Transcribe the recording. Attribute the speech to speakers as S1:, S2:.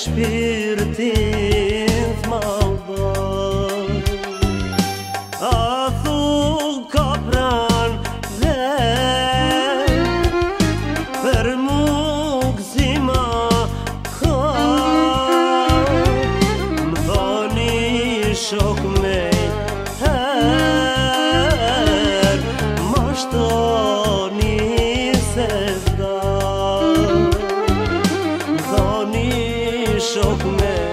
S1: shpirtin të sok meg